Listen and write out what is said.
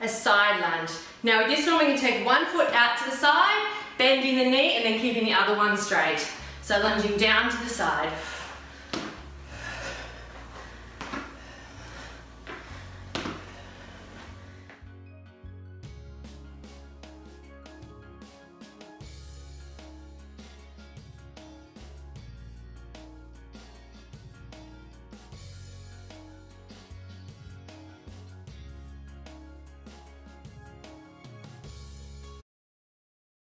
a side lunge. Now with this one, we can take one foot out to the side, bending the knee, and then keeping the other one straight. So lunging down to the side.